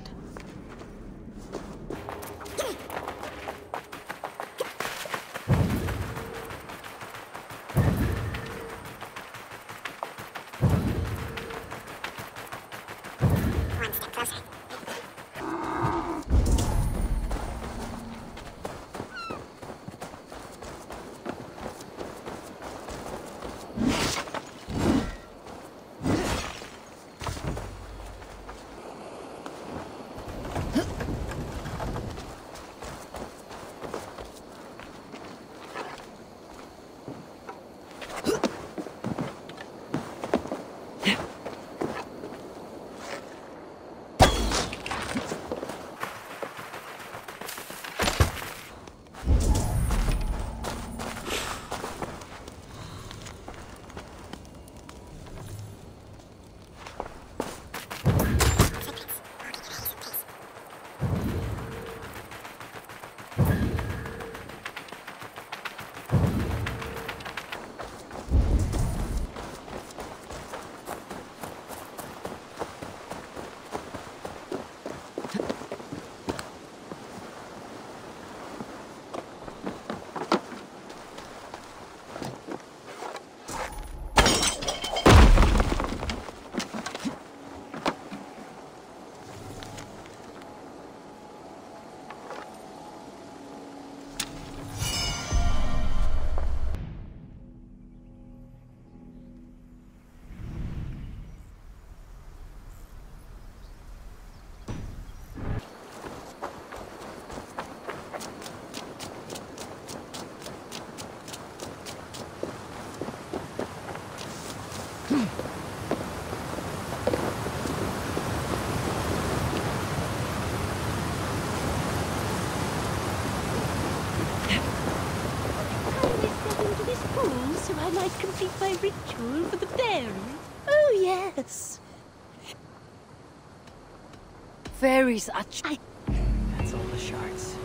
look fairies. Oh, yes. Fairies are I That's all the shards.